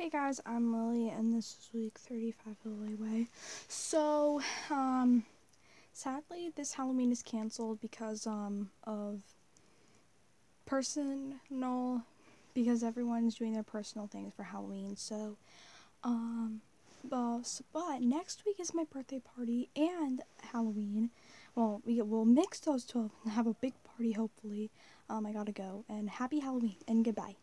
Hey guys, I'm Lily, and this is week 35 of Lily Way. So, um, sadly, this Halloween is canceled because, um, of personal, because everyone's doing their personal things for Halloween. So, um, but, but next week is my birthday party and Halloween. Well, we will mix those two up and have a big party, hopefully. Um, I gotta go, and happy Halloween, and goodbye.